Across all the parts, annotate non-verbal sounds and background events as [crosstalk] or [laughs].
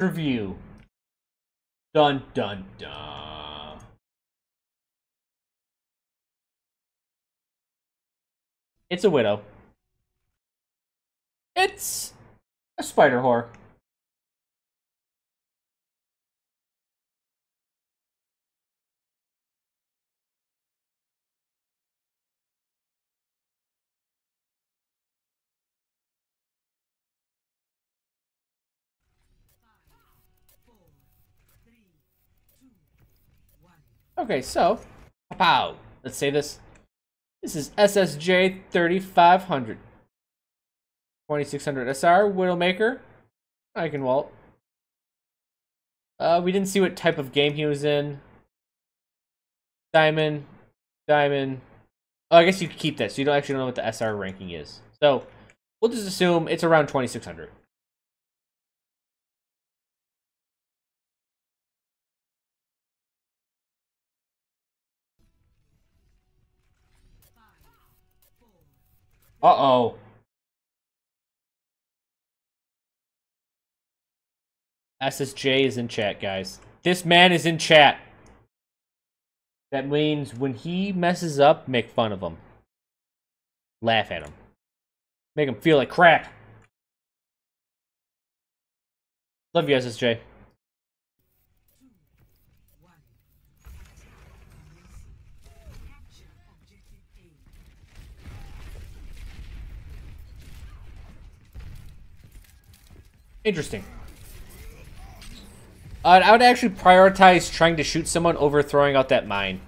review. Dun dun dun. It's a widow. It's a spider whore. Okay, so, pow. Let's say this. This is SSJ 3500. 2600 SR, Widowmaker. Eichenwalde. Uh, we didn't see what type of game he was in. Diamond. Diamond. Oh, I guess you could keep this. So you don't actually know what the SR ranking is. So, we'll just assume it's around 2600. Uh-oh. SSJ is in chat, guys. This man is in chat. That means when he messes up, make fun of him. Laugh at him. Make him feel like crap. Love you, SSJ. Interesting. Uh, I would actually prioritize trying to shoot someone over throwing out that mine.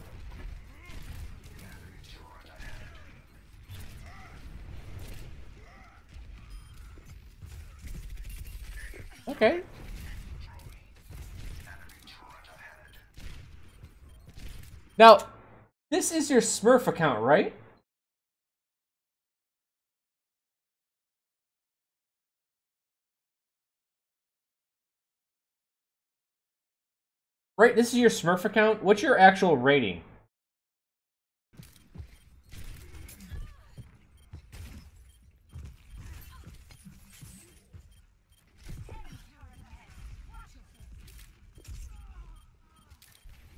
Okay. Now, this is your Smurf account, right? Right, this is your Smurf account. What's your actual rating?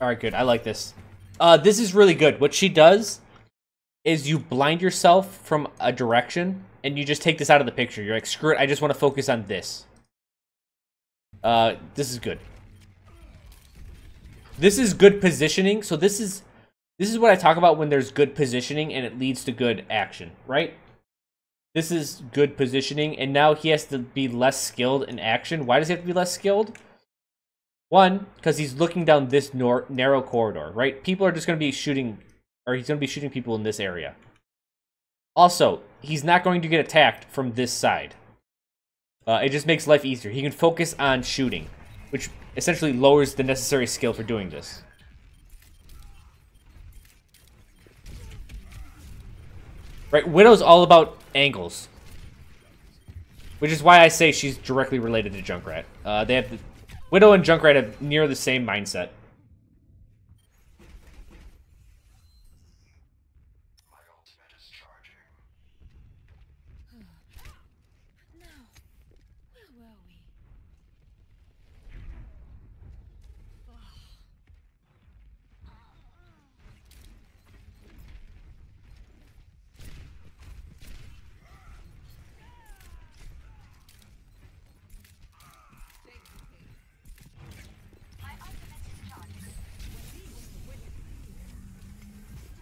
Alright, good. I like this. Uh, this is really good. What she does is you blind yourself from a direction, and you just take this out of the picture. You're like, screw it, I just want to focus on this. Uh, this is good. This is good positioning. So this is this is what I talk about when there's good positioning and it leads to good action, right? This is good positioning, and now he has to be less skilled in action. Why does he have to be less skilled? One, because he's looking down this narrow corridor, right? People are just going to be shooting, or he's going to be shooting people in this area. Also, he's not going to get attacked from this side. Uh, it just makes life easier. He can focus on shooting, which essentially lowers the necessary skill for doing this. Right, Widow's all about angles. Which is why I say she's directly related to Junkrat. Uh, they have the, Widow and Junkrat have near the same mindset.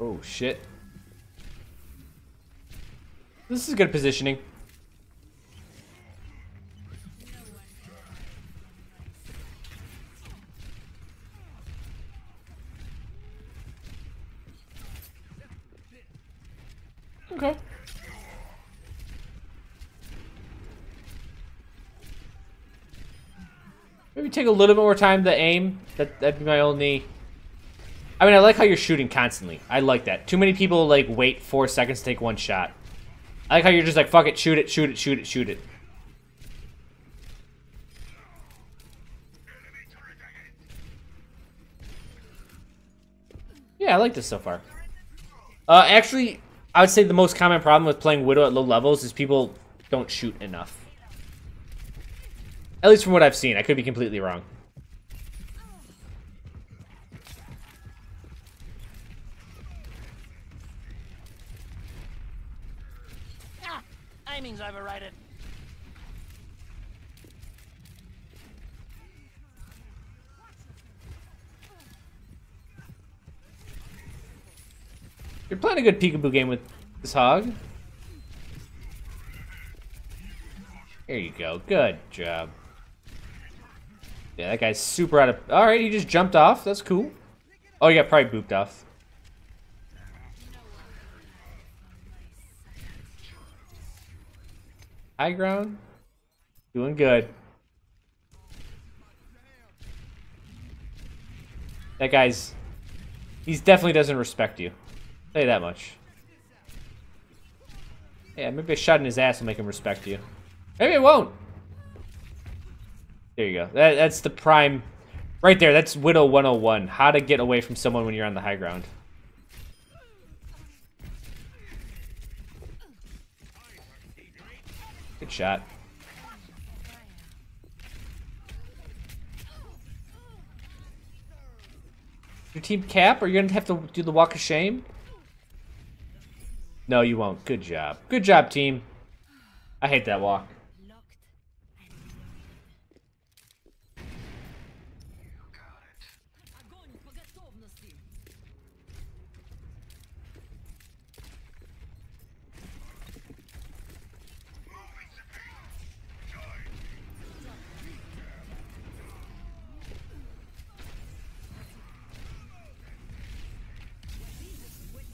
Oh, shit. This is good positioning. Okay. Maybe take a little bit more time to aim. That, that'd be my only I mean, I like how you're shooting constantly. I like that. Too many people, like, wait four seconds to take one shot. I like how you're just like, fuck it, shoot it, shoot it, shoot it, shoot it. Yeah, I like this so far. Uh, actually, I would say the most common problem with playing Widow at low levels is people don't shoot enough. At least from what I've seen. I could be completely wrong. Ah, aiming's overrated. You're playing a good peekaboo game with this hog. There you go. Good job. Yeah, that guy's super out of... Alright, he just jumped off. That's cool. Oh, yeah, probably booped off. High ground. Doing good. That guy's... He definitely doesn't respect you. You that much. Yeah, maybe a shot in his ass will make him respect you. Maybe it won't. There you go. That, that's the prime... Right there, that's Widow 101. How to get away from someone when you're on the high ground. Good shot. Your team cap? Are you gonna have to do the walk of shame? No, you won't. Good job. Good job, team. I hate that walk.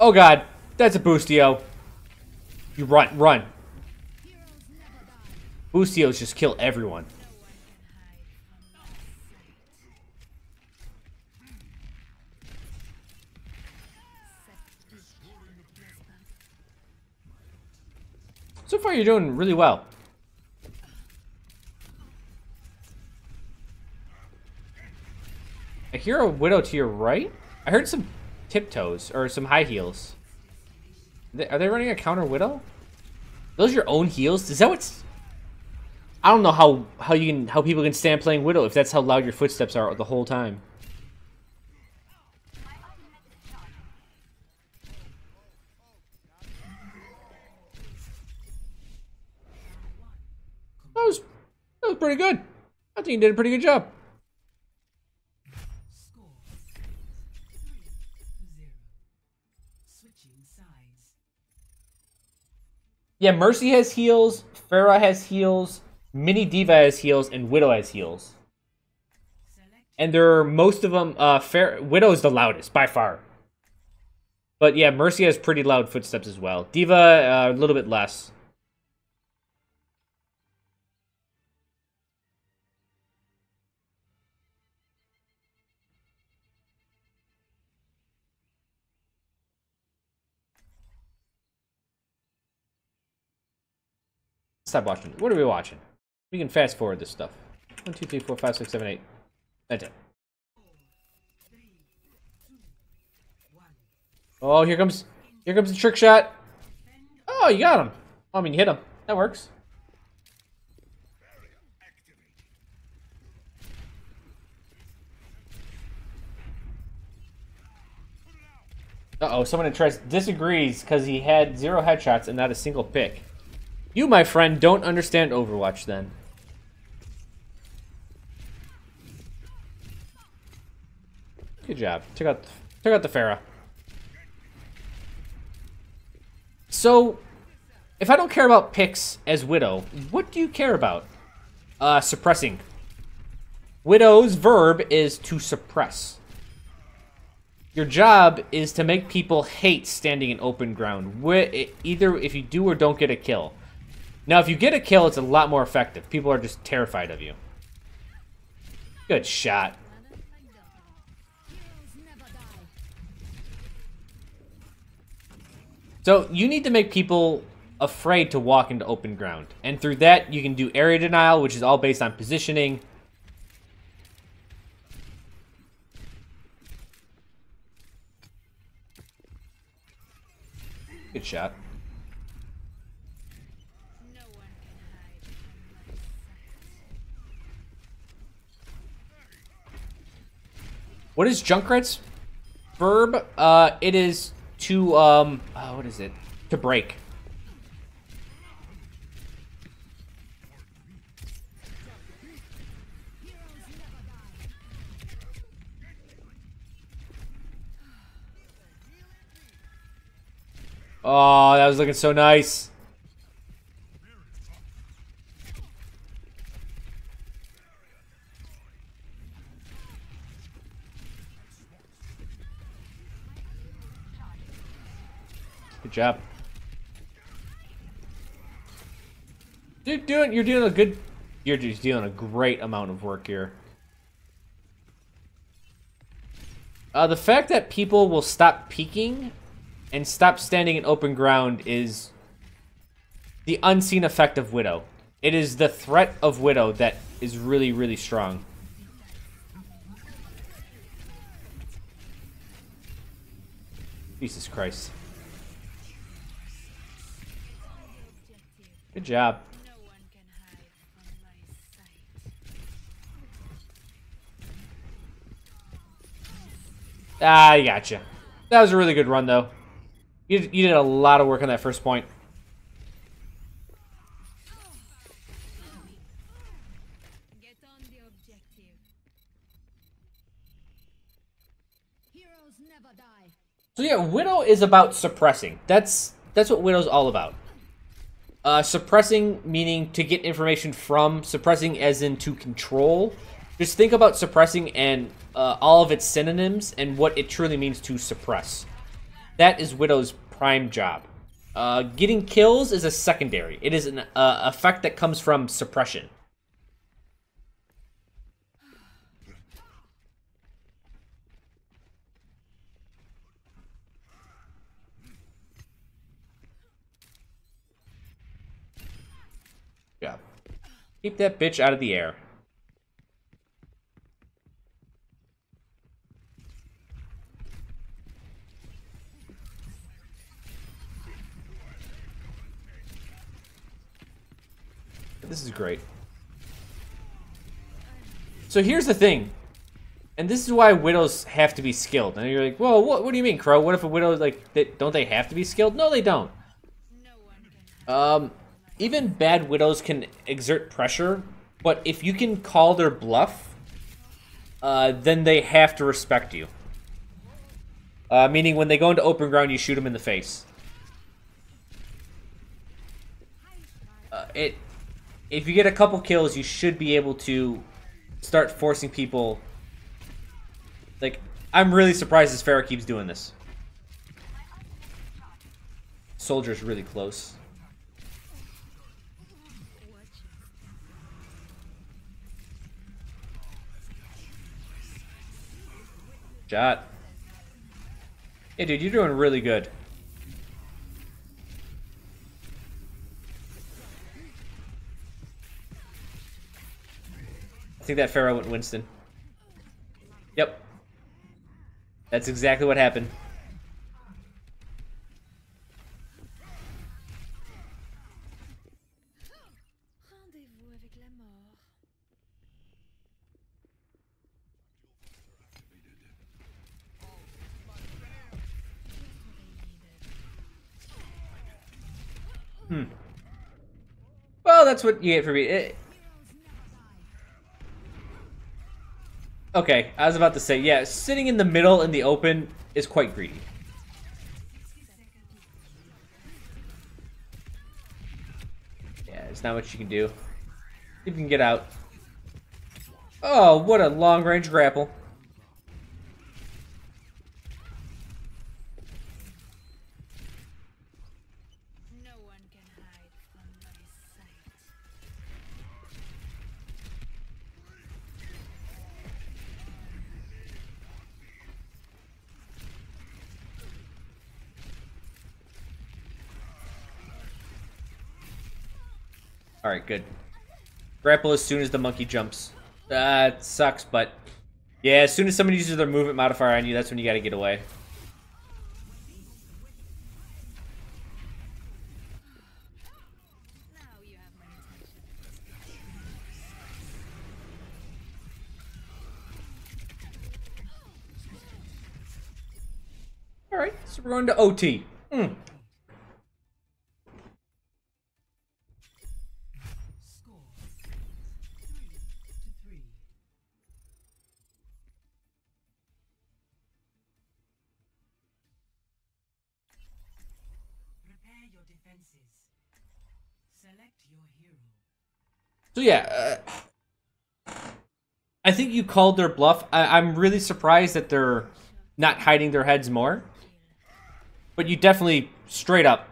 Oh god, that's a boostio. You run, run. Boostios just kill everyone. So far you're doing really well. I hear a widow to your right? I heard some tiptoes or some high heels. Are they running a counter widow? Those are your own heels? Is that what's... I don't know how, how you can how people can stand playing Widow if that's how loud your footsteps are the whole time. That was that was pretty good. I think you did a pretty good job. Yeah, Mercy has heels, Pharah has heels, Mini D.Va has heels, and Widow has heels. And there are most of them. Uh, Fair Widow is the loudest by far. But yeah, Mercy has pretty loud footsteps as well. D.Va uh, a little bit less. Stop watching. What are we watching? We can fast forward this stuff. One, two, three, four, five, six, seven, eight. That's it. Oh, here comes, here comes the trick shot. Oh, you got him. I mean, you hit him. That works. Uh-oh, someone in Tress disagrees because he had zero headshots and not a single pick. You, my friend, don't understand Overwatch then. Good job. Took out, took out the Pharah. So, if I don't care about picks as Widow, what do you care about? Uh, suppressing. Widow's verb is to suppress. Your job is to make people hate standing in open ground. Either if you do or don't get a kill. Now, if you get a kill, it's a lot more effective. People are just terrified of you. Good shot. So, you need to make people afraid to walk into open ground. And through that, you can do area denial, which is all based on positioning. Good shot. What is Junkrat's verb? Uh, it is to, um, oh, what is it? To break. Oh, that was looking so nice. Job. Dude, doing you're doing a good you're just doing a great amount of work here. Uh, the fact that people will stop peeking and stop standing in open ground is the unseen effect of Widow. It is the threat of Widow that is really, really strong. Jesus Christ. Sight. Ah, I gotcha. That was a really good run, though. You did, you did a lot of work on that first point. So yeah, Widow is about suppressing. That's that's what Widow's all about. Uh, suppressing meaning to get information from. Suppressing as in to control. Just think about suppressing and uh, all of its synonyms and what it truly means to suppress. That is Widow's prime job. Uh, getting kills is a secondary. It is an uh, effect that comes from suppression. Keep that bitch out of the air. This is great. So here's the thing. And this is why widows have to be skilled. And you're like, well, what, what do you mean, Chro? What if a widow, like, they, don't they have to be skilled? No, they don't. No one can. Um, even bad widows can exert pressure, but if you can call their bluff, uh, then they have to respect you. Uh, meaning when they go into open ground, you shoot them in the face. Uh, it, if you get a couple kills, you should be able to start forcing people. Like, I'm really surprised this Pharah keeps doing this. Soldier's really close. Shot. Hey, dude, you're doing really good. I think that Pharah went Winston. Yep. That's exactly what happened. What you get for me. It- Okay, I was about to say, yeah, sitting in the middle in the open is quite greedy. Yeah, it's not what you can do. You can get out. Oh, what a long range grapple. Grapple as soon as the monkey jumps. That sucks, but... Yeah, as soon as somebody uses their movement modifier on you, that's when you gotta get away. Alright, so we're going to OT. So yeah, uh, I think you called their bluff. I, I'm really surprised that they're not hiding their heads more. But you definitely straight up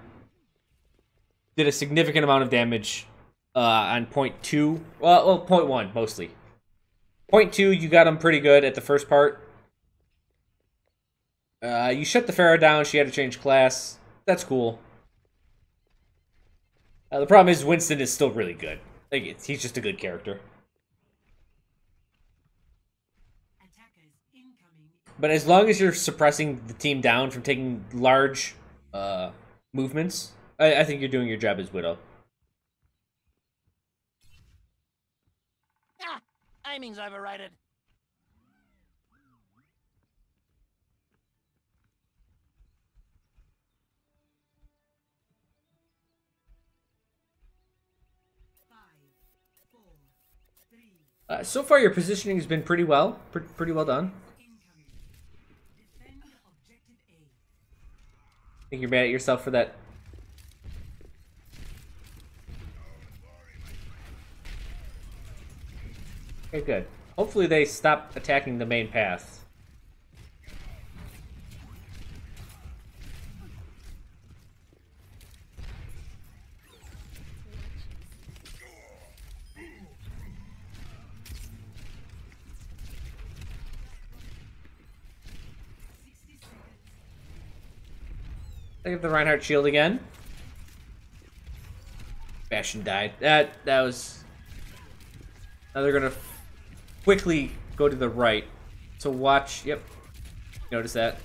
did a significant amount of damage uh, on point two. Well, well, point one mostly. Point two, you got them pretty good at the first part. Uh, you shut the Pharah down. She had to change class. That's cool. Uh, the problem is Winston is still really good. Like he's just a good character. But as long as you're suppressing the team down from taking large uh, movements, I, I think you're doing your job as Widow. Ah, aiming's overrated. Uh, so far, your positioning has been pretty well, Pre- pretty well done. I think you're mad at yourself for that. Okay, good. Hopefully, they stop attacking the main path. I have the Reinhardt shield again. Bastion died. That that was. Now they're gonna quickly go to the right to watch. Yep. Notice that.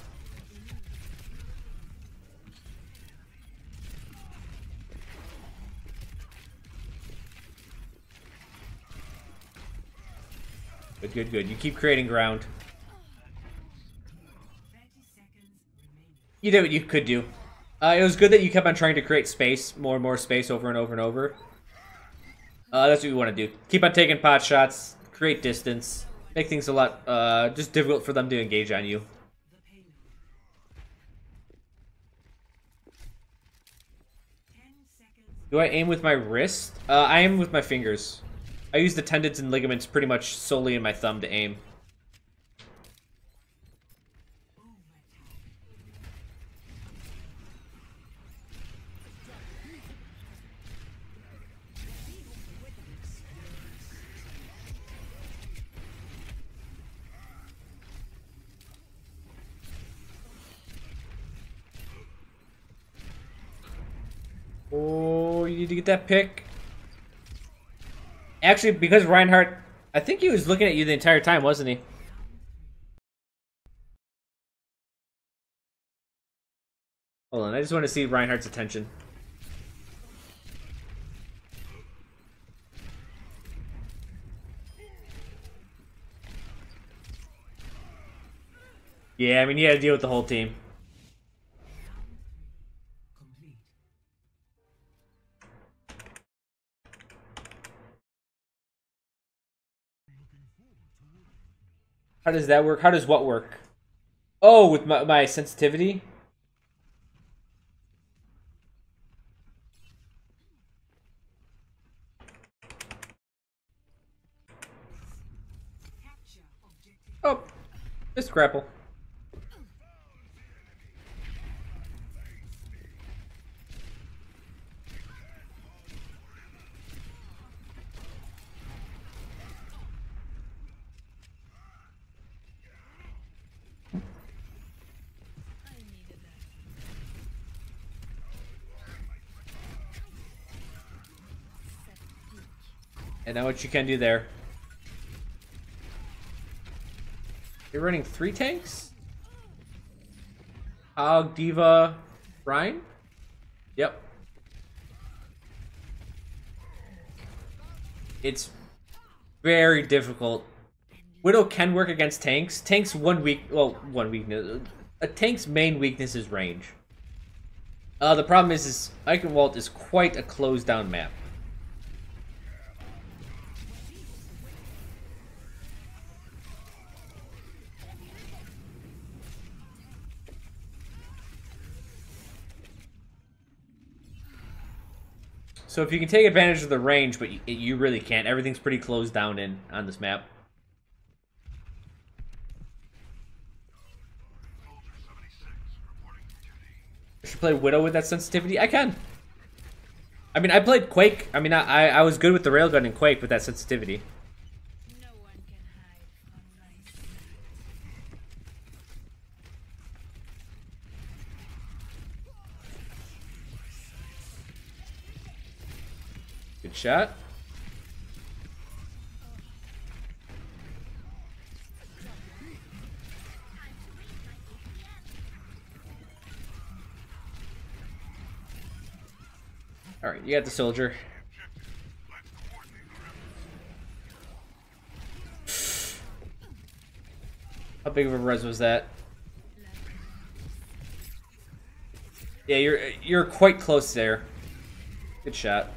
Good, good, good. You keep creating ground. 30 seconds remaining. You did what you could do. Uh, it was good that you kept on trying to create space, more and more space over and over and over. Uh, that's what you want to do. Keep on taking pot shots, create distance, make things a lot uh, just difficult for them to engage on you. The payload. 10 seconds. Do I aim with my wrist? Uh, I aim with my fingers. I use the tendons and ligaments pretty much solely in my thumb to aim. Oh, you need to get that pick. Actually, because Reinhardt, I think he was looking at you the entire time, wasn't he? Hold on, I just want to see Reinhardt's attention. Yeah, I mean, you had to deal with the whole team. How does that work? How does what work? Oh, with my, my sensitivity? Oh, just grapple. I needed that. And now what you can do there. You're running three tanks? Hog, D.Va, Ryan? Yep. It's very difficult. Widow can work against tanks. Tanks one weak, well, one weakness. a tank's main weakness is range. Uh, the problem is, is Eichenwalde is quite a closed down map. So if you can take advantage of the range, but you, you really can't. Everything's pretty closed down in on this map. Should play Widow with that sensitivity. I can. I mean, I played Quake. I mean, I I was good with the railgun in Quake with that sensitivity. No one can hide from my sight. Good shot. All right, you got the soldier. How big of a res was that? Yeah, you're you're quite close there. Good shot.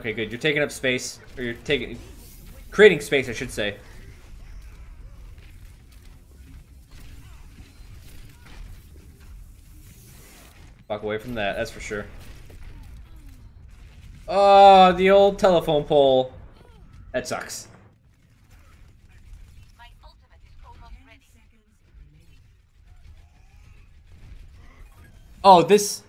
Okay, good. You're taking up space, or you're taking, creating space, I should say. Walk away from that, that's for sure. Oh, the old telephone pole. That sucks. Oh, this.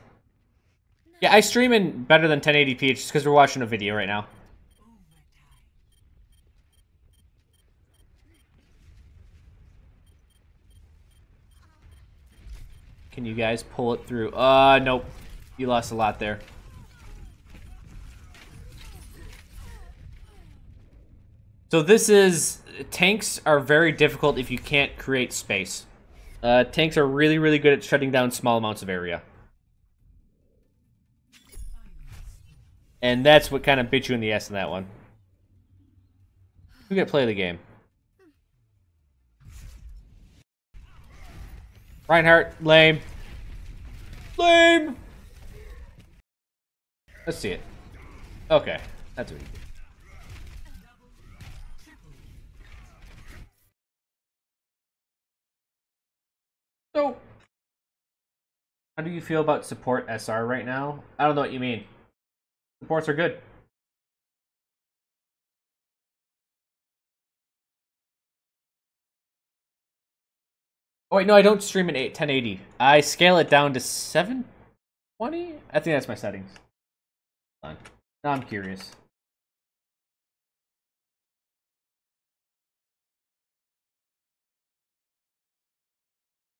Yeah, I stream in better than 1080p just because we're watching a video right now. Can you guys pull it through? Uh, nope. You lost a lot there. So this is... Tanks are very difficult if you can't create space. Uh, tanks are really, really good at shutting down small amounts of area. And that's what kind of bit you in the ass in that one. Who get play the game? Reinhardt, lame. Lame! Let's see it. Okay, that's what he did. So, how do you feel about support SR right now? I don't know what you mean. Supports are good. Oh wait, no, I don't stream in 8, 1080. I scale it down to 720? I think that's my settings. Hold on. Now I'm curious.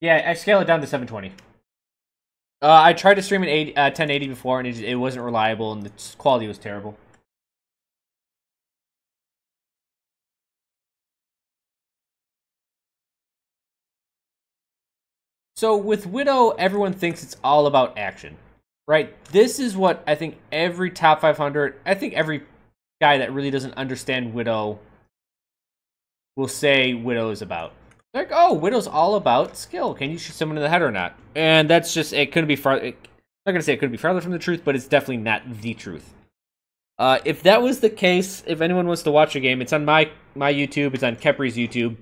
Yeah, I scale it down to 720. Uh, I tried to stream in 80, uh, 1080 before, and it, it wasn't reliable, and the quality was terrible. So with Widow, everyone thinks it's all about action, right? This is what I think every top 500, I think every guy that really doesn't understand Widow will say Widow is about. Like, oh, Widow's all about skill. Can you shoot someone in the head or not? And that's just, it couldn't be far, it, I'm not gonna say it couldn't be farther from the truth, but it's definitely not the truth. Uh, if that was the case, if anyone wants to watch a game, it's on my my YouTube, it's on Kephrii's YouTube.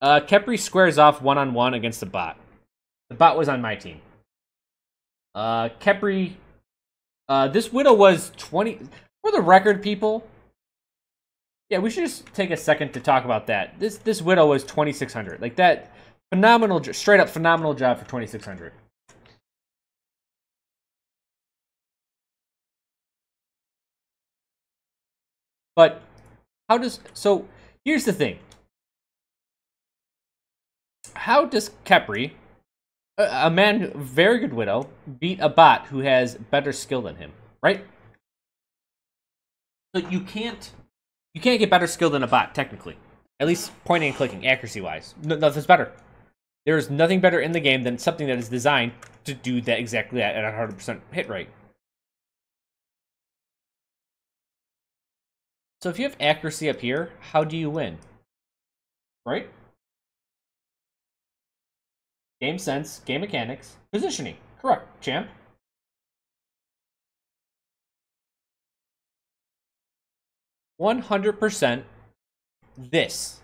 Uh, Kephrii squares off one on one against the bot. The bot was on my team. Uh, Kephrii, uh, this widow was 20, for the record, people. Yeah, we should just take a second to talk about that. This this widow was 2600. Like that, phenomenal, straight up phenomenal job for 2600. But how does so? Here's the thing. How does Kephrii, a, a man very good widow, beat a bot who has better skill than him? Right. So you can't you can't get better skill than a bot, technically. At least pointing and clicking, accuracy-wise. No, nothing's better. There is nothing better in the game than something that is designed to do that exactly that at a 100% hit rate. So if you have accuracy up here, how do you win? Right? Game sense, game mechanics, positioning. Correct, champ. One hundred percent. This.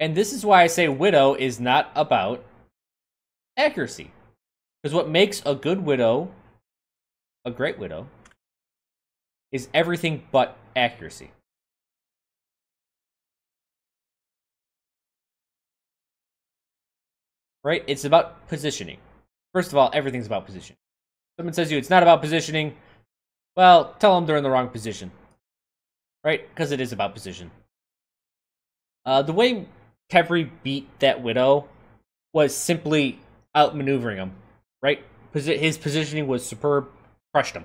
And this is why I say Widow is not about accuracy. Because what makes a good Widow a great Widow is everything but accuracy. Right? It's about positioning. First of all, everything's about position. Someone says you it's not about positioning. Well, tell them they're in the wrong position. Right? Because it is about position. Uh, the way Kephrii beat that Widow was simply outmaneuvering him. Right? His positioning was superb. Crushed him.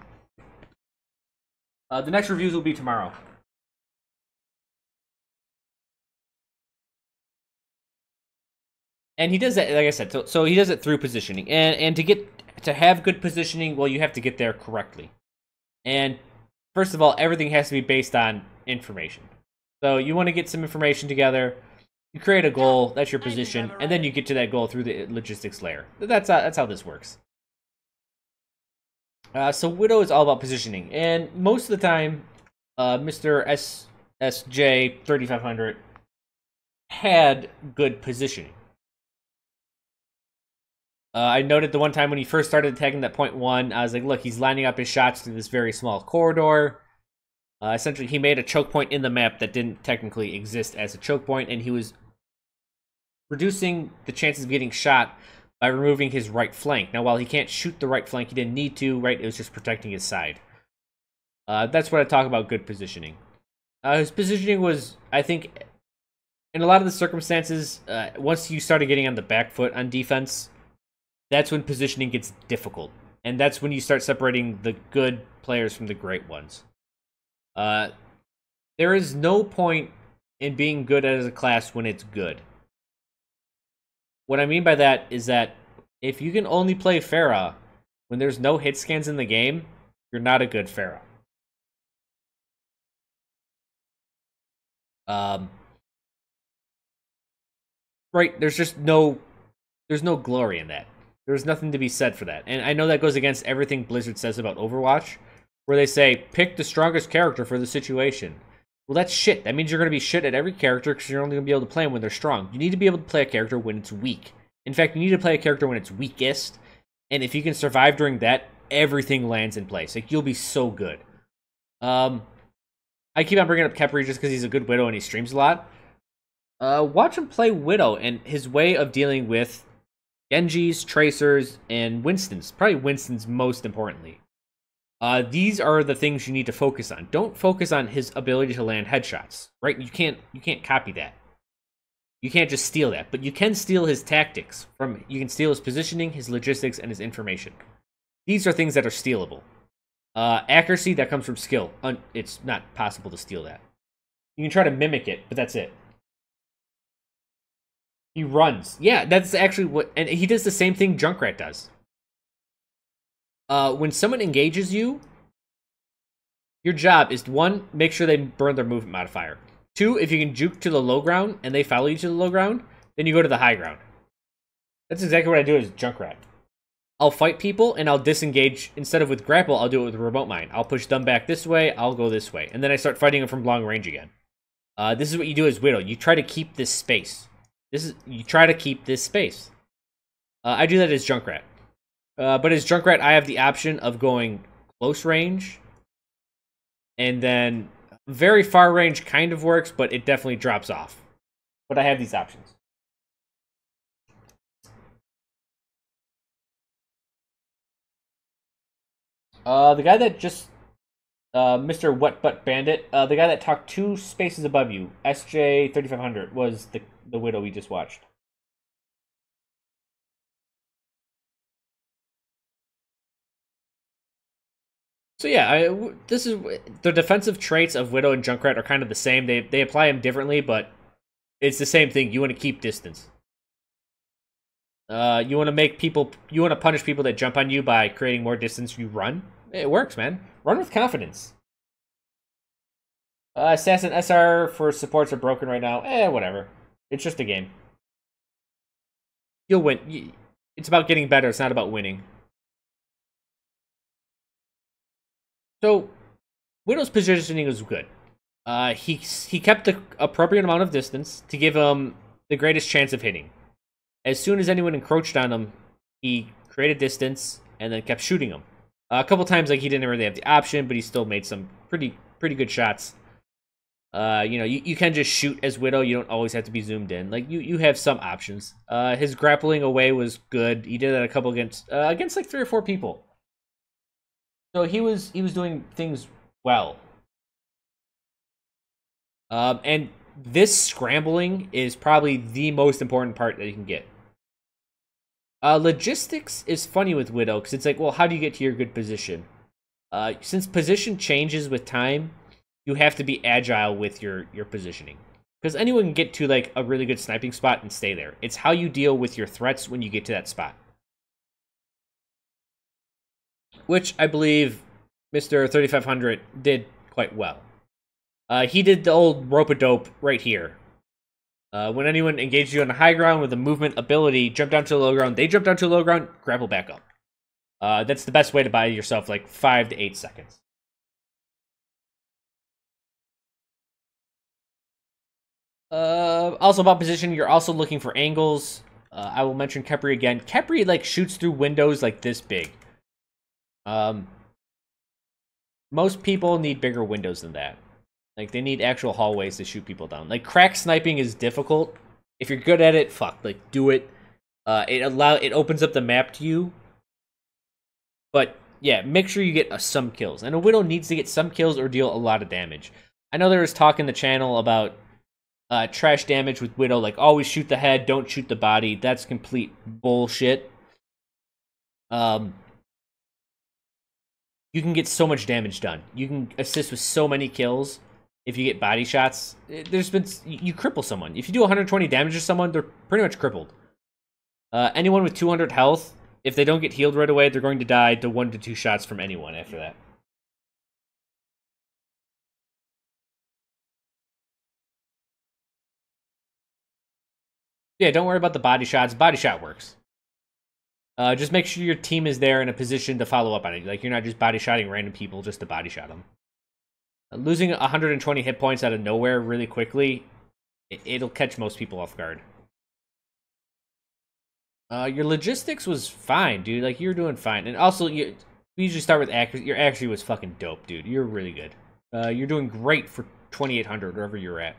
Uh, the next reviews will be tomorrow. And he does that, like I said, so, so he does it through positioning. And and to get to have good positioning, well, you have to get there correctly. And first of all, everything has to be based on information. So you want to get some information together. You create a goal. That's your position, and then you get to that goal through the logistics layer. That's how, that's how this works. Uh, so Widow is all about positioning, and most of the time, uh, Mr. S SJ thirty five hundred had good positioning. Uh, I noted the one time when he first started attacking that point one, I was like, look, he's lining up his shots through this very small corridor. Uh, essentially, he made a choke point in the map that didn't technically exist as a choke point, and he was reducing the chances of getting shot by removing his right flank. Now, while he can't shoot the right flank, he didn't need to, right? It was just protecting his side. Uh, that's what I talk about good positioning. Uh, his positioning was, I think, in a lot of the circumstances, uh, once you started getting on the back foot on defense, that's when positioning gets difficult. And that's when you start separating the good players from the great ones. Uh, there is no point in being good as a class when it's good. What I mean by that is that if you can only play Pharah when there's no hit scans in the game, you're not a good Pharah. Um, right? There's just no, there's no glory in that. There's nothing to be said for that. And I know that goes against everything Blizzard says about Overwatch, where they say pick the strongest character for the situation. Well, that's shit. That means you're going to be shit at every character because you're only going to be able to play them when they're strong. You need to be able to play a character when it's weak. In fact, you need to play a character when it's weakest. And if you can survive during that, everything lands in place. Like, you'll be so good. Um, I keep on bringing up Kephrii just because he's a good Widow and he streams a lot. Uh, watch him play Widow and his way of dealing with Genjis, Tracers, and Winstons. Probably Winstons most importantly. Uh, these are the things you need to focus on. Don't focus on his ability to land headshots. Right? You can't you can't copy that. You can't just steal that, but you can steal his tactics from you can steal his positioning, his logistics, and his information. These are things that are stealable. Uh, accuracy that comes from skill. Un- it's not possible to steal that. You can try to mimic it, but that's it. He runs. Yeah, that's actually what, and he does the same thing Junkrat does. Uh, when someone engages you, your job is one, make sure they burn their movement modifier. Two, if you can juke to the low ground and they follow you to the low ground, then you go to the high ground. That's exactly what I do as Junkrat. I'll fight people and I'll disengage. Instead of with grapple, I'll do it with remote mine. I'll push them back this way, I'll go this way. And then I start fighting them from long range again. Uh, this is what you do as Widow. You try to keep this space. This is you try to keep this space. Uh, I do that as Junkrat. Uh, but as Junkrat, I have the option of going close range, and then very far range kind of works, but it definitely drops off. But I have these options. Uh, the guy that just, uh, Mr. Wet Butt Bandit, uh, the guy that talked two spaces above you, SJ thirty five hundred, was the the widow we just watched. So yeah, I, this is the defensive traits of Widow and Junkrat are kind of the same. They they apply them differently, but it's the same thing. You want to keep distance. Uh, you want to make people, you want to punish people that jump on you by creating more distance. You run. It works, man. Run with confidence. Uh, Assassin SR for supports are broken right now. Eh, whatever. It's just a game. You'll win. It's about getting better. It's not about winning. So, Widow's positioning was good. Uh, he he kept the appropriate amount of distance to give him the greatest chance of hitting. As soon as anyone encroached on him, he created distance and then kept shooting him. Uh, a couple times, like he didn't really have the option, but he still made some pretty pretty good shots. Uh, you know, you, you can just shoot as Widow. You don't always have to be zoomed in. Like you, you have some options. Uh, his grappling away was good. He did that a couple against uh, against like three or four people. So he was he was doing things well. Um, and this scrambling is probably the most important part that you can get. Uh, logistics is funny with Widow because it's like, well, how do you get to your good position? Uh, since position changes with time, you have to be agile with your your positioning because anyone can get to like a really good sniping spot and stay there. It's how you deal with your threats when you get to that spot, which I believe Five Hundred did quite well. Uh, he did the old rope a dope right here. Uh, when anyone engaged you on the high ground with a movement ability, jump down to the low ground. They jump down to the low ground, grapple back up. Uh, that's the best way to buy yourself like five to eight seconds. Uh, also about position, you're also looking for angles. Uh, I will mention Kephrii again. Kephrii like shoots through windows like this big. Um, most people need bigger windows than that. Like they need actual hallways to shoot people down. Like crack sniping is difficult. If you're good at it, fuck, like do it. Uh, it allow it opens up the map to you. But yeah, make sure you get uh, some kills. And a widow needs to get some kills or deal a lot of damage. I know there was talk in the channel about uh, trash damage with widow, like always shoot the head, don't shoot the body. That's complete bullshit. Um, you can get so much damage done. You can assist with so many kills if you get body shots. Eh, There's been you cripple someone. If you do 120 damage to someone, they're pretty much crippled. Uh, anyone with 200 health, if they don't get healed right away, they're going to die to one to two shots from anyone after that. Yeah, don't worry about the body shots. Body shot works. Uh, just make sure your team is there in a position to follow up on it. Like you're not just body shotting random people just to body shot them. Uh, losing 120 hit points out of nowhere really quickly, it, it'll catch most people off guard. Uh, your logistics was fine, dude. Like you're doing fine, and also you we usually start with accuracy. Your accuracy was fucking dope, dude. You're really good. Uh, you're doing great for 2800 wherever you're at.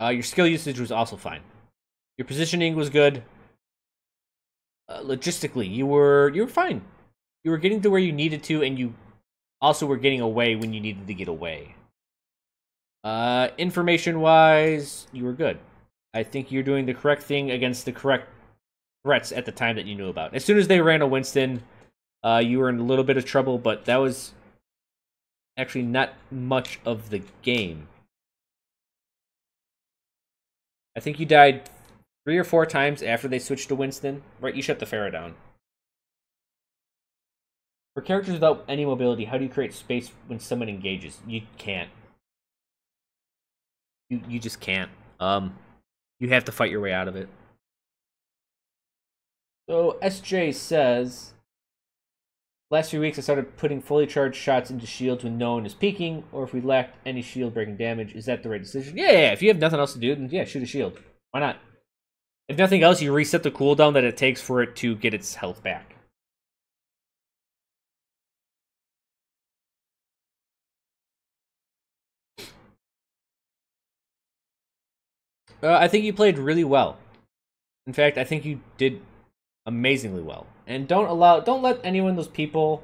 Uh, your skill usage was also fine. Your positioning was good. Uh, logistically, you were you were fine. You were getting to where you needed to, and you also were getting away when you needed to get away. Uh, information wise, you were good. I think you're doing the correct thing against the correct threats at the time that you knew about. As soon as they ran a Winston, uh, you were in a little bit of trouble, but that was actually not much of the game. I think you died three or four times after they switched to Winston. Right, you shut the Pharah down. For characters without any mobility, how do you create space when someone engages? You can't. You you just can't. Um, you have to fight your way out of it. So SJ says, last few weeks I started putting fully charged shots into shields when no one is peeking, or if we lacked any shield breaking damage. Is that the right decision? Yeah, yeah. If you have nothing else to do, then yeah, shoot a shield. Why not? If nothing else, you reset the cooldown that it takes for it to get its health back. Uh, I think you played really well. In fact, I think you did amazingly well. And don't allow, don't let anyone those people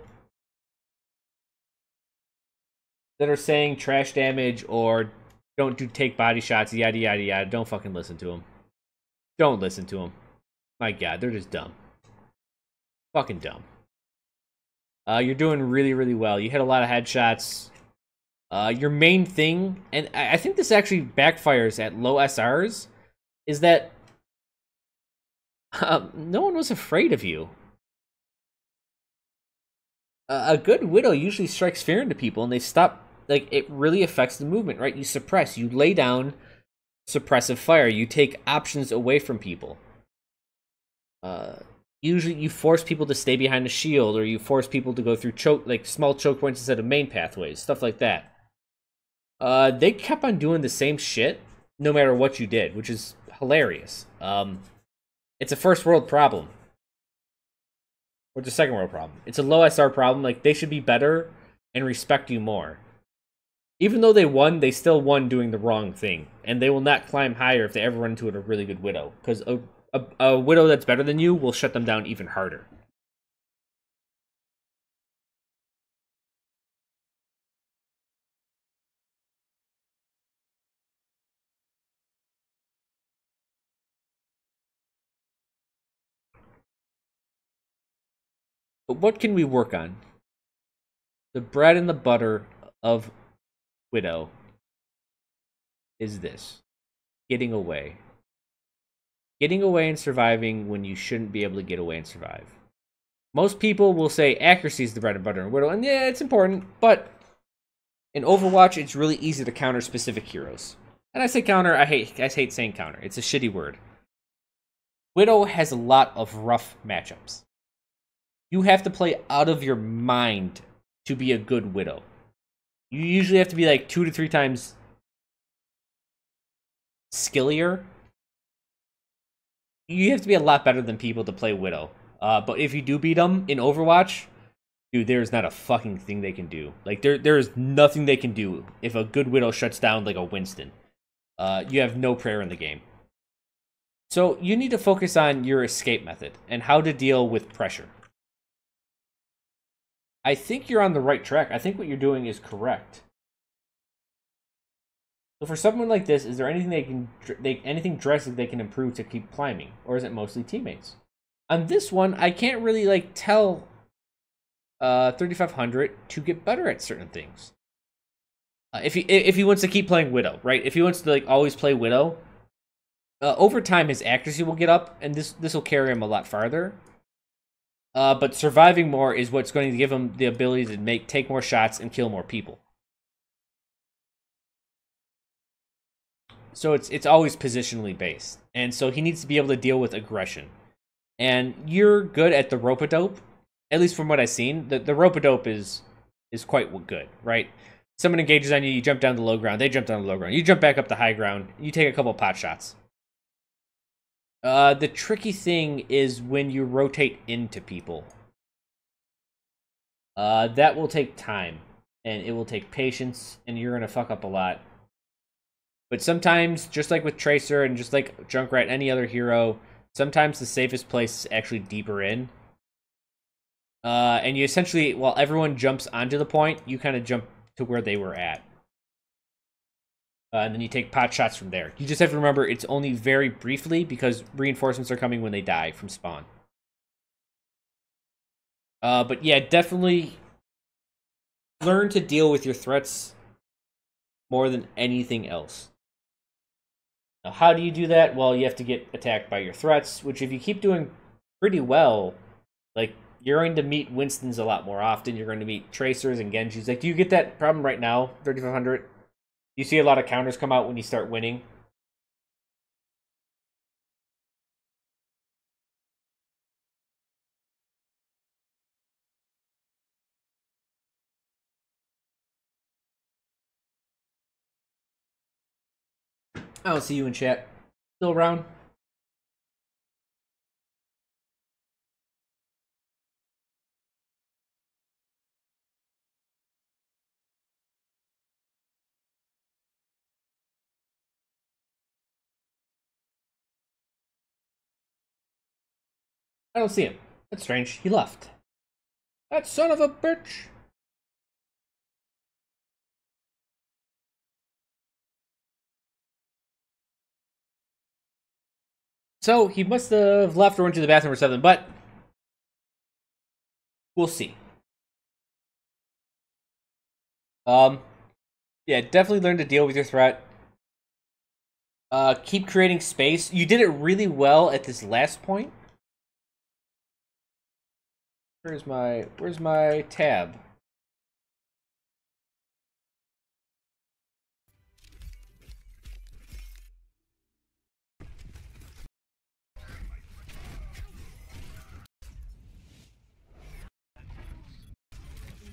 that are saying trash damage or don't do take body shots, yada yada yada. Don't fucking listen to them. Don't listen to them. My God, they're just dumb. Fucking dumb. Uh, you're doing really, really well. You hit a lot of headshots. Uh, your main thing, and I I think this actually backfires at low SRs, is that uh, no one was afraid of you. A good widow usually strikes fear into people, and they stop. Like it really affects the movement, right? You suppress, you lay down, suppressive fire. You take options away from people. Uh, usually, you force people to stay behind a shield, or you force people to go through choke like small choke points instead of main pathways, stuff like that. Uh, they kept on doing the same shit no matter what you did, which is hilarious. Um, it's a first world problem. Or it's a second world problem. It's a low SR problem. Like they should be better and respect you more. Even though they won, they still won doing the wrong thing, and they will not climb higher if they ever run into a really good widow. Because a, a a widow that's better than you will shut them down even harder. But what can we work on? The bread and the butter of Widow is this getting away. Getting away and surviving when you shouldn't be able to get away and survive. Most people will say accuracy is the bread and butter in Widow, and yeah, it's important, but in Overwatch, it's really easy to counter specific heroes. And I say counter, I hate I hate saying counter. It's a shitty word. Widow has a lot of rough matchups. You have to play out of your mind to be a good Widow. You usually have to be like two to three times skillier. You have to be a lot better than people to play Widow. Uh, but if you do beat them in Overwatch, dude, there's not a fucking thing they can do. Like there, there is nothing they can do if a good Widow shuts down like a Winston. Uh, you have no prayer in the game. So you need to focus on your escape method and how to deal with pressure. I think you're on the right track. I think what you're doing is correct. So for someone like this, is there anything they can they anything drastic they can improve to keep climbing, or is it mostly teammates? On this one, I can't really like tell uh 3500 to get better at certain things. Uh, if he if he wants to keep playing Widow, right? If he wants to like always play Widow, uh, over time his accuracy will get up, and this this will carry him a lot farther. Uh, but surviving more is what's going to give him the ability to make take more shots and kill more people. So it's it's always positionally based, and so he needs to be able to deal with aggression. And you're good at the rope a dope, at least from what I've seen. The the rope a dope is is quite good, right? Someone engages on you, you jump down the low ground, they jump down the low ground, you jump back up the high ground, you take a couple pot shots. Uh, the tricky thing is when you rotate into people. Uh, that will take time, and it will take patience, and you're gonna fuck up a lot. But sometimes, just like with Tracer and just like Junkrat, any other hero, sometimes the safest place is actually deeper in. Uh, and you essentially, while everyone jumps onto the point, you kind of jump to where they were at. Uh, and then you take pot shots from there. You just have to remember it's only very briefly because reinforcements are coming when they die from spawn. Uh, but yeah, definitely learn to deal with your threats more than anything else. Now, how do you do that? Well, you have to get attacked by your threats, which if you keep doing pretty well, like you're going to meet Winstons a lot more often. You're going to meet Tracers and Genjis. Like, do you get that problem right now, 3500? You see a lot of counters come out when you start winning. I don't see you in chat. Still around? I don't see him. That's strange. He left. That son of a bitch! So he must have left or went to the bathroom or something, but we'll see. Um, yeah, definitely learn to deal with your threat. Uh, keep creating space. You did it really well at this last point. Where's my where's my tab?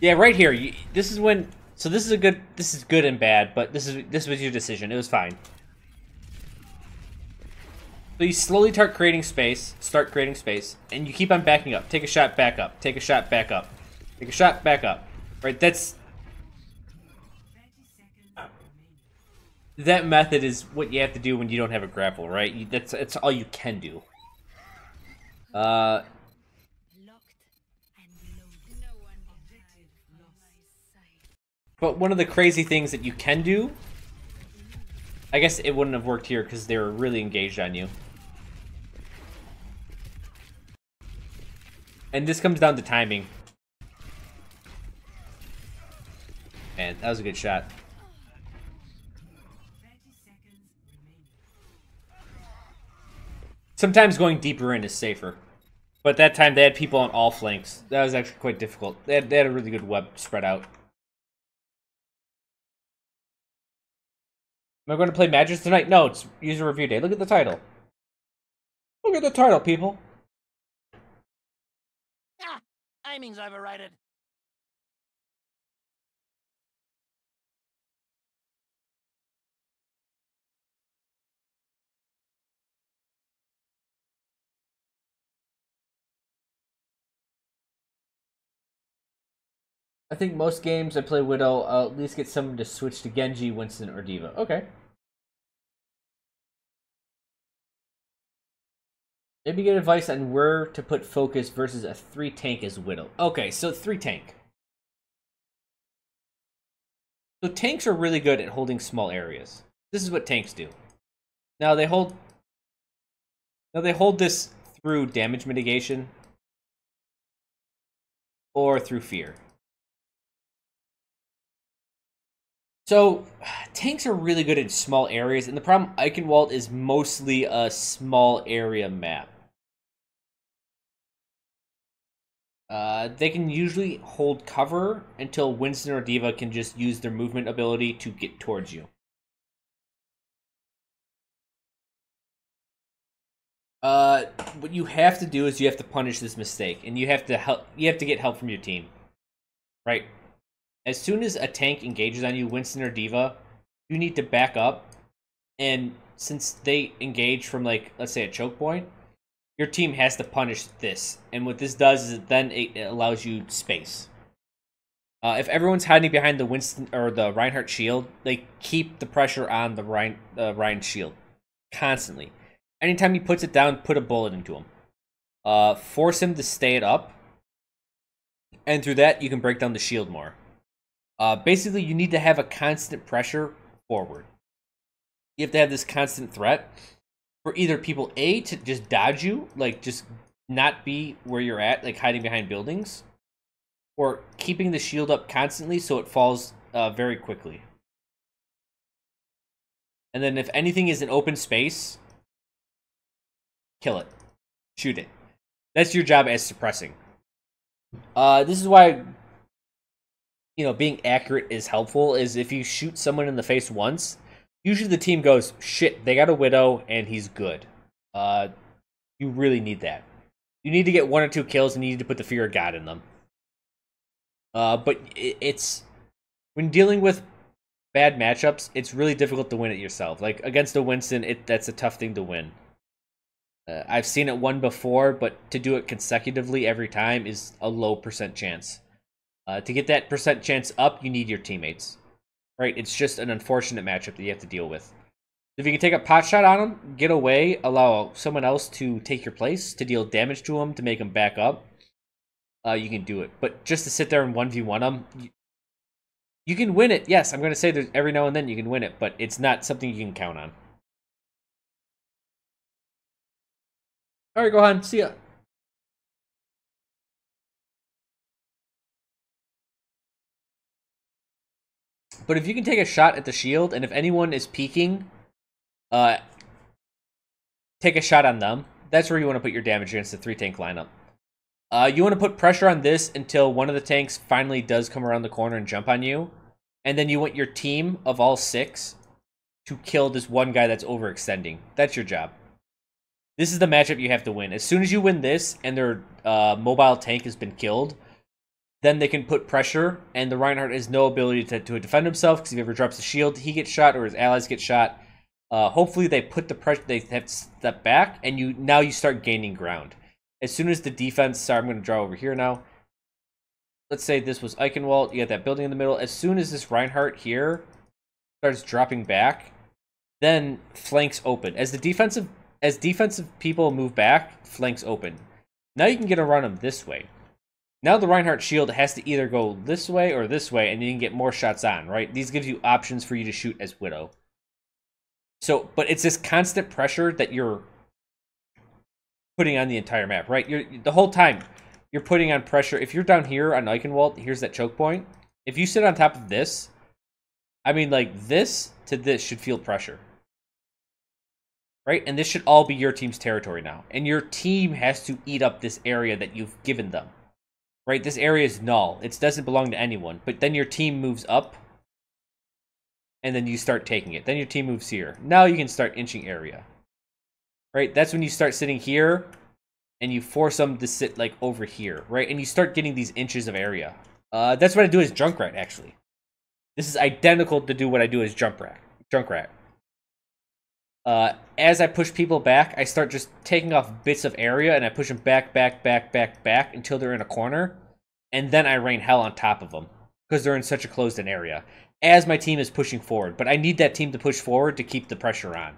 Yeah, right here. You, this is when. So this is a good. This is good and bad, but this is this was your decision. It was fine. So you slowly start creating space, start creating space, and you keep on backing up. Take a shot, back up. Take a shot, back up. Take a shot, back up. Right? That's 30 seconds remaining. that method is what you have to do when you don't have a grapple, right? You, that's that's all you can do. Uh. But one of the crazy things that you can do, I guess it wouldn't have worked here because they were really engaged on you. And this comes down to timing. And that was a good shot. 30 seconds remaining. Sometimes going deeper in is safer. But that time they had people on all flanks. That was actually quite difficult. They had, they had a really good web spread out. Am I going to play Magic tonight? No, it's user review day. Look at the title. Look at the title, people. Timing's overrated. I think most games I play Widow, I'll at least get someone to switch to Genji, Winston, or D.Va. Okay. Maybe get advice on where to put focus versus a three tank as Widow. Okay, so three tank. So tanks are really good at holding small areas. This is what tanks do. Now they hold. Now they hold this through damage mitigation or through fear. So, [sighs] tanks are really good in small areas, and the problem Eichenwalde is mostly a small area map. Uh, they can usually hold cover until Winston or D.Va can just use their movement ability to get towards you. Uh, what you have to do is you have to punish this mistake, and you have to help. You have to get help from your team, right? As soon as a tank engages on you, Winston or D.Va, you need to back up. And since they engage from like let's say a choke point, your team has to punish this. And what this does is it then it allows you space. Uh, if everyone's hiding behind the Winston or the Reinhardt shield, they keep the pressure on the Rein uh, Rein shield constantly. Anytime he puts it down, put a bullet into him. Uh, force him to stay it up, and through that you can break down the shield more. Uh, basically, you need to have a constant pressure forward. You have to have this constant threat for either people A to just dodge you, like just not be where you're at, like hiding behind buildings, or keeping the shield up constantly so it falls uh, very quickly. And then if anything is in open space, kill it, shoot it. That's your job as suppressing. Uh, this is why you know being accurate is helpful is if you shoot someone in the face once usually the team goes shit they got a widow and he's good. Uh you really need that. You need to get one or two kills and you need to put the fear of god in them. Uh but it, it's when dealing with bad matchups it's really difficult to win it yourself. Like against a winston it that's a tough thing to win. Uh, i've seen it won before but to do it consecutively every time is a low percent chance uh, to get that percent chance up, you need your teammates. Right? It's just an unfortunate matchup that you have to deal with. If you can take a pot shot on them, get away, allow someone else to take your place, to deal damage to them, to make them back up, uh, you can do it. But just to sit there and 1v1 them, you, you can win it. Yes, I'm going to say that every now and then you can win it, but it's not something you can count on. All right, go Gohan. See ya. But if you can take a shot at the shield, and if anyone is peeking, uh, take a shot on them. That's where you want to put your damage against the three tank lineup. Uh, you want to put pressure on this until one of the tanks finally does come around the corner and jump on you, and then you want your team of all six to kill this one guy that's overextending. That's your job. This is the matchup you have to win. As soon as you win this, and their uh, mobile tank has been killed, then they can put pressure, and the Reinhardt has no ability to, to defend himself because if he ever drops the shield, he gets shot or his allies get shot. Uh, hopefully, they put the pressure. They have to step back, and you now you start gaining ground. As soon as the defense, sorry, I'm going to draw over here now. Let's say this was Eichenwalde. You got that building in the middle. As soon as this Reinhardt here starts dropping back, then flanks open. As the defensive as defensive people move back, flanks open. Now you can get around them this way. Now the Reinhardt shield has to either go this way or this way, and you can get more shots on, right? These gives you options for you to shoot as Widow. So, but it's this constant pressure that you're putting on the entire map, right? You're the whole time you're putting on pressure. If you're down here on Eichenwalde, here's that choke point. If you sit on top of this, I mean, like this to this should feel pressure, right? And this should all be your team's territory now, and your team has to eat up this area that you've given them, right? This area is null; it doesn't belong to anyone. But then your team moves up and then you start taking it. Then your team moves here. Now you can start inching area. Right? That's when you start sitting here and you force them to sit like over here, right? And you start getting these inches of area. Uh, that's what I do as Junkrat, actually. This is identical to do what I do as Junkrat. Junkrat. Uh, as I push people back, I start just taking off bits of area and I push them back, back, back, back, back until they're in a corner. And then I rain hell on top of them because they're in such a closed in area as my team is pushing forward. But I need that team to push forward to keep the pressure on.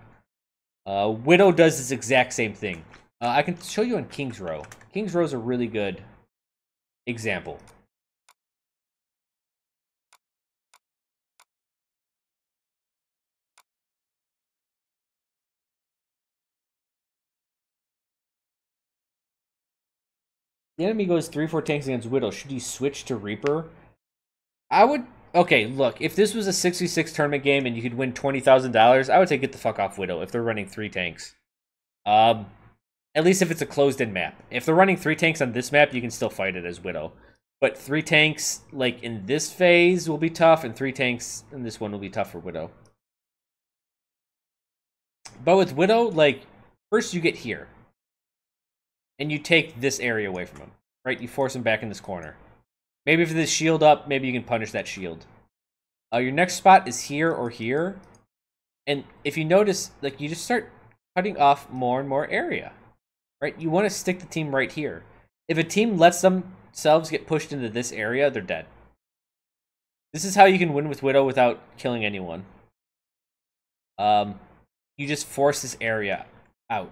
Uh, Widow does this exact same thing. Uh, I can show you on King's Row. King's Row is a really good example. The enemy goes 3-4 tanks against Widow. Should he switch to Reaper? I would okay, look, if this was a 66 tournament game and you could win $20,000, I would say get the fuck off Widow if they're running three tanks. Um, at least if it's a closed in map. If they're running three tanks on this map, you can still fight it as Widow. But three tanks, like in this phase, will be tough, and three tanks in this one will be tough for Widow. But with Widow, like, first you get here. And you take this area away from him, right? You force him back in this corner. Maybe if this shield up, maybe you can punish that shield. Uh, your next spot is here or here. And if you notice, like, you just start cutting off more and more area. Right? You want to stick the team right here. If a team lets themselves get pushed into this area, they're dead. This is how you can win with Widow without killing anyone. Um, you just force this area out.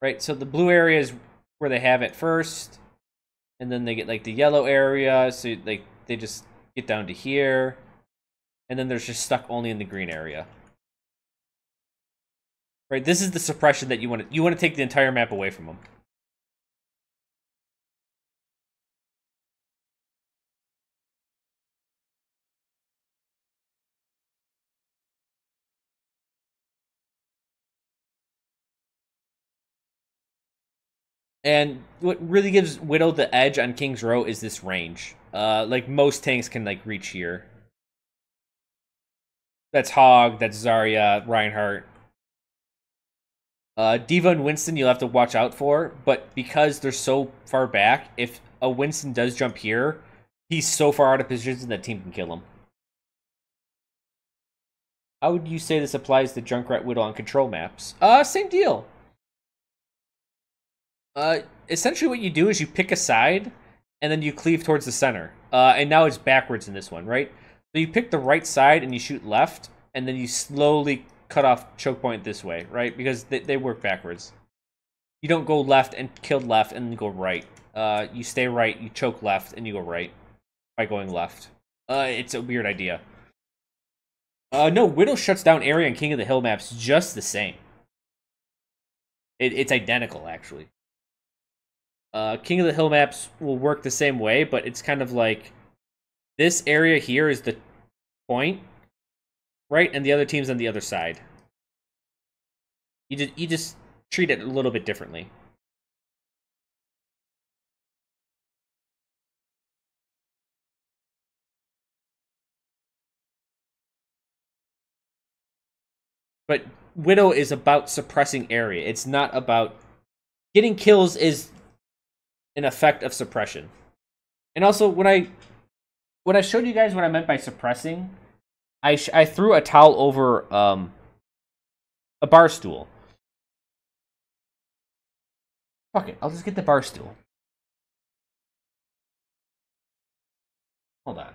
Right? So the blue area is where they have it first and then they get like the yellow area so like they just get down to here and then they're just stuck only in the green area right this is the suppression that you want to you want to take the entire map away from them And what really gives Widow the edge on King's Row is this range. Uh, like most tanks can like reach here. That's Hog, that's Zarya, Reinhardt. Uh, D.Va and Winston you'll have to watch out for, but because they're so far back, if a Winston does jump here, he's so far out of position that team can kill him. How would you say this applies to Junkrat Widow on control maps? Uh, same deal. Uh, essentially, what you do is you pick a side, and then you cleave towards the center. Uh, and now it's backwards in this one, right? So you pick the right side and you shoot left, and then you slowly cut off choke point this way, right? Because they, they work backwards. You don't go left and kill left and then go right. Uh, you stay right, you choke left, and you go right by going left. Uh, it's a weird idea. Uh, no, Widow shuts down area and King of the Hill maps just the same. It, it's identical, actually. Uh, King of the Hill maps will work the same way, but it's kind of like this area here is the point, right? And the other team's on the other side. You just you just treat it a little bit differently. But Widow is about suppressing area. It's not about getting kills is an effect of suppression. And also, when I when I showed you guys what I meant by suppressing, I I threw a towel over um a bar stool. Fuck it, I'll just get the bar stool. Hold on.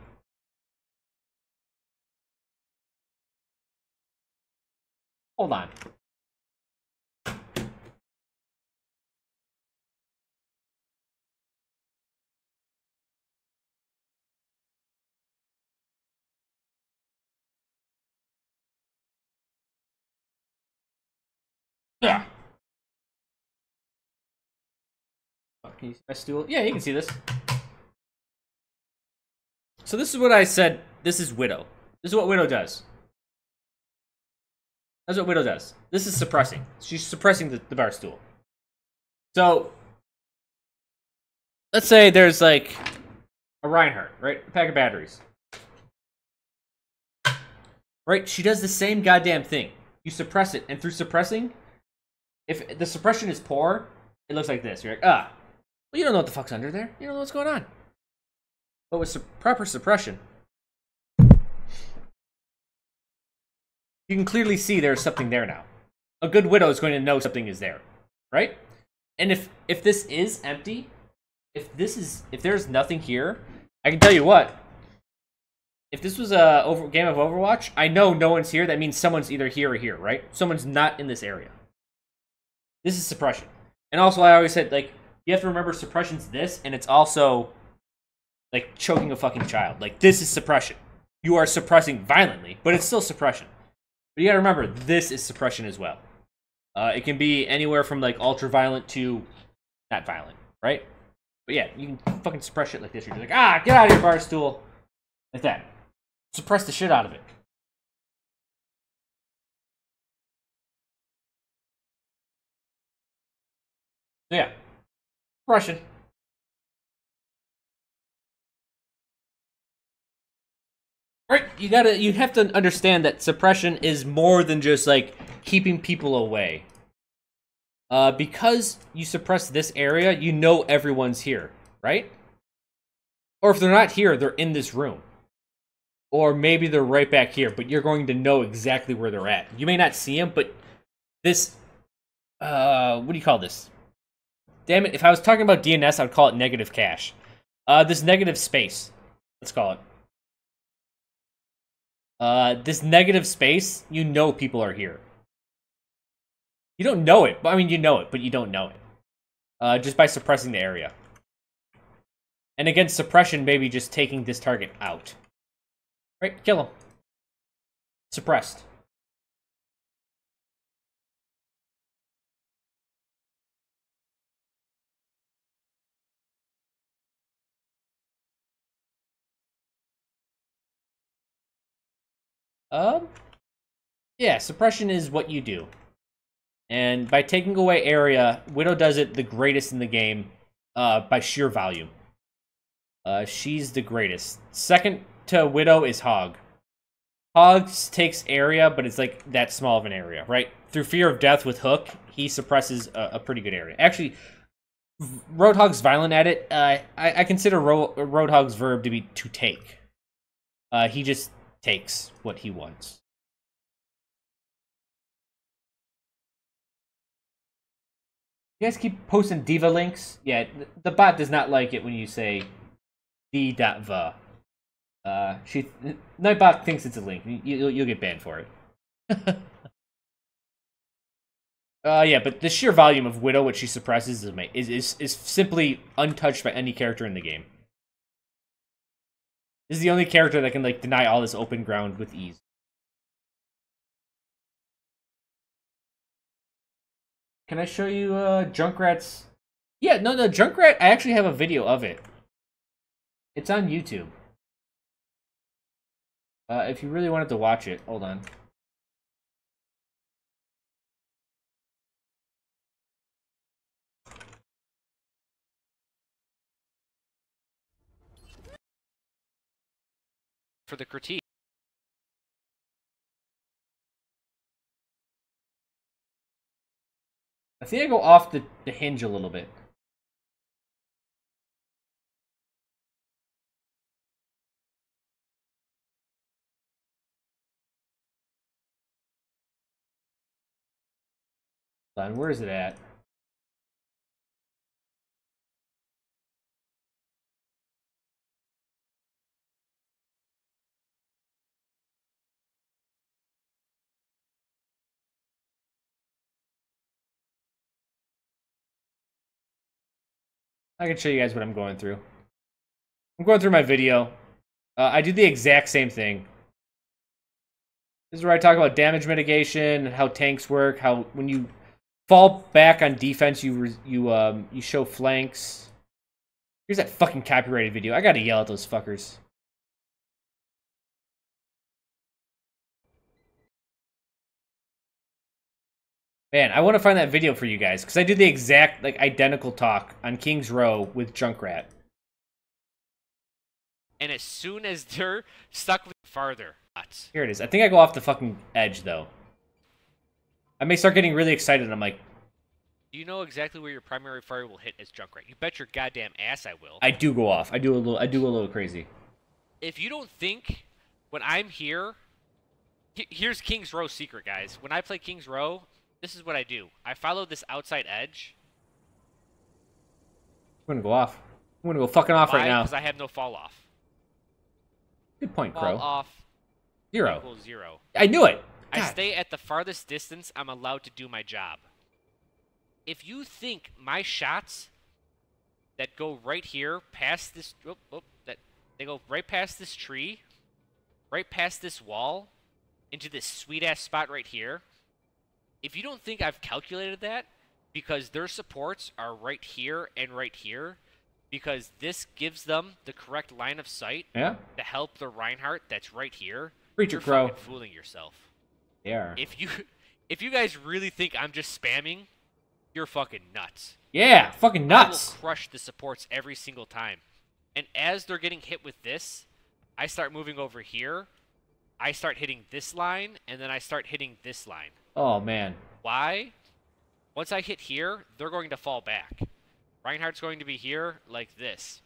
Hold on. My stool? Yeah, you can see this. So this is what I said. This is Widow. This is what Widow does. That's what Widow does. This is suppressing. She's suppressing the, the bar stool. So let's say there's like a Reinhardt, right? A pack of batteries. Right? She does the same goddamn thing. You suppress it, and through suppressing, if the suppression is poor, it looks like this. You're like, ah, well, you don't know what the fuck's under there. You don't know what's going on. But with su- proper suppression, you can clearly see there's something there now. A good widow is going to know something is there, right? And if if this is empty, if this is if there's nothing here, I can tell you what. If this was a over, game of Overwatch, I know no one's here. That means someone's either here or here, right? Someone's not in this area. This is suppression. And also, I always said, like, you have to remember suppression's this, and it's also, like, choking a fucking child. Like, this is suppression. You are suppressing violently, but it's still suppression. But you gotta remember, this is suppression as well. Uh, it can be anywhere from, like, ultra violent to not violent, right? But yeah, you can fucking suppress shit like this. You're like, ah, get out of your bar stool. Like that. Suppress the shit out of it. So yeah, Russian. Right, you gotta, you have to understand that suppression is more than just like keeping people away. Uh, because you suppress this area, you know everyone's here, right? Or if they're not here, they're in this room. Or maybe they're right back here, but you're going to know exactly where they're at. You may not see them, but this, uh, what do you call this? Damn it, if I was talking about DNS, I would call it negative cache. Uh, this negative space, let's call it. Uh, this negative space, you know people are here. You don't know it, but I mean, you know it, but you don't know it. Uh, just by suppressing the area. And against suppression, maybe just taking this target out. Right, kill him. Suppressed. Um, yeah, suppression is what you do. And by taking away area, Widow does it the greatest in the game uh, by sheer volume. Uh, she's the greatest. Second to Widow is Hog. Hog takes area, but it's like that small of an area, right? Through Fear of Death with Hook, he suppresses a, a pretty good area. Actually, Roadhog's violent at it. Uh, I, I consider Ro- Roadhog's verb to be to take. Uh, he just takes what he wants. You guys keep posting diva links. Yeah, the bot does not like it when you say d.va. Uh, she Nightbot thinks it's a link. You, you'll, you'll get banned for it. [laughs] uh, yeah, but the sheer volume of Widow, which she suppresses, is is is simply untouched by any character in the game. This is the only character that can like deny all this open ground with ease. Can I show you uh Junkrat's? Yeah, no, no, Junkrat. I actually have a video of it. It's on YouTube. Uh, if you really wanted to watch it, hold on. for the critique. I think I go off the, the hinge a little bit. Hold where is it at? I can show you guys what I'm going through. I'm going through my video. Uh, I do the exact same thing. This is where I talk about damage mitigation, and how tanks work, how when you fall back on defense, you you um you show flanks. Here's that fucking copyrighted video. I gotta yell at those fuckers. Man, I want to find that video for you guys because I did the exact like identical talk on King's Row with Junkrat. And as soon as they're stuck with farther. Here it is. I think I go off the fucking edge though. I may start getting really excited. I'm like, you know exactly where your primary fire will hit as Junkrat? You bet your goddamn ass I will. I do go off. I do a little. I do a little crazy. if you don't think when I'm here, here's King's Row secret, guys. When I play King's Row, this is what I do. I follow this outside edge. I'm gonna go off. I'm gonna go fucking off right now. Because I have no fall off. Good point, Fall Crow. off Zero. equals zero. I knew it. I stay at the farthest distance I'm allowed to do my job. If you think my shots that go right here past this oop, oop, that they go right past this tree, right past this wall, into this sweet ass spot right here, if you don't think I've calculated that, because their supports are right here and right here, because this gives them the correct line of sight Yeah. to help the Reinhardt that's right here, Preacher you're Crow. fooling yourself They are. if you if you guys really think I'm just spamming, you're fucking nuts. Yeah. Fucking nuts. I will crush the supports every single time. And as they're getting hit with this, I start moving over here. I start hitting this line, and then I start hitting this line. Oh man. Why? Once I hit here, they're going to fall back. Reinhardt's going to be here like this.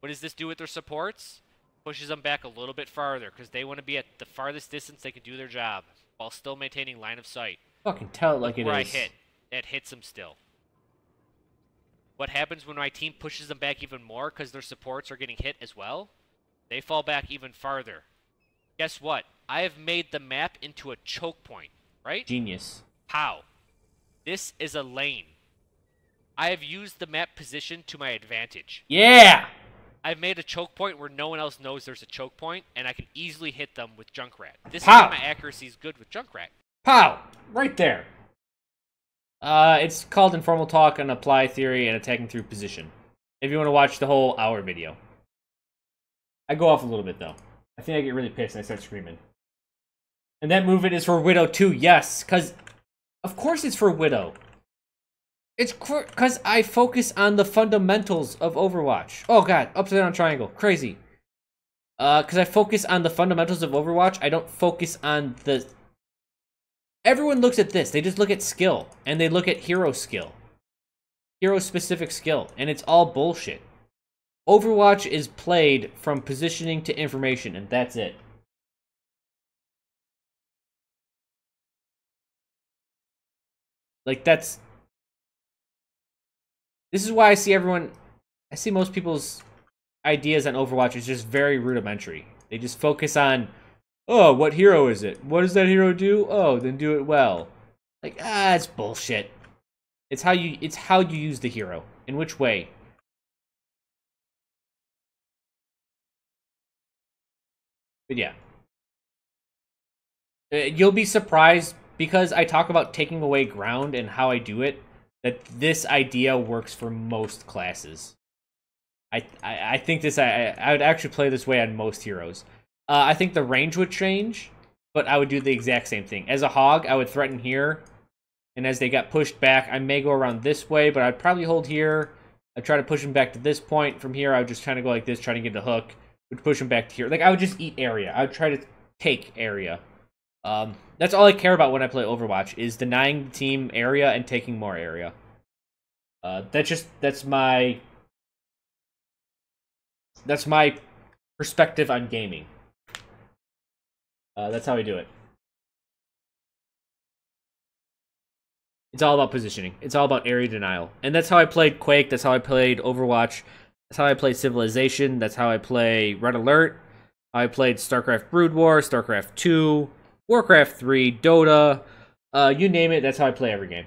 What does this do with their supports? Pushes them back a little bit farther because they want to be at the farthest distance they can do their job while still maintaining line of sight. Fucking tell it like it is. where I hit, it hits them still. What happens when my team pushes them back even more because their supports are getting hit as well? They fall back even farther. Guess what? I have made the map into a choke point, right? Genius. How? This is a lane. I have used the map position to my advantage. Yeah. I've made a choke point where no one else knows there's a choke point, and I can easily hit them with Junkrat. This is why my accuracy is good with Junkrat. Pow. Right there. Uh, it's called informal talk on APLI theory and attacking through position. If you want to watch the whole hour video. I go off a little bit though. I think I get really pissed and I start screaming. And that movement is for Widow too. Yes, cause of course it's for Widow. It's because I focus on the fundamentals of Overwatch. Oh god, upside down triangle, crazy. Uh, because I focus on the fundamentals of Overwatch. I don't focus on the. Everyone looks at this. They just look at skill and they look at hero skill, hero specific skill, and it's all bullshit. Overwatch is played from positioning to information, and that's it. Like that's this is why I see everyone I see most people's ideas on Overwatch is just very rudimentary. They just focus on oh, what hero is it? What does that hero do? Oh, then do it well. Like ah, it's bullshit. It's how you it's how you use the hero. In which way? But yeah. Uh, You'll be surprised because I talk about taking away ground and how I do it that this idea works for most classes. I I, I think this I I would actually play this way on most heroes. Uh, I think the range would change, but I would do the exact same thing. As a hog, I would threaten here, and as they got pushed back, I may go around this way, but I'd probably hold here. I'd try to push them back to this point. From here, I would just kind of go like this, trying to get the hook. Would push them back to here. Like I would just eat area. I would try to take area. Um, that's all I care about when I play Overwatch is denying the team area and taking more area. Uh, that's just that's my that's my perspective on gaming. Uh, that's how I do it. It's all about positioning. It's all about area denial, and that's how I played Quake. That's how I played Overwatch. That's how I played Civilization. That's how I play Red Alert. I played StarCraft Brood War, StarCraft Two. Warcraft 3, Dota, uh, you name it, that's how I play every game.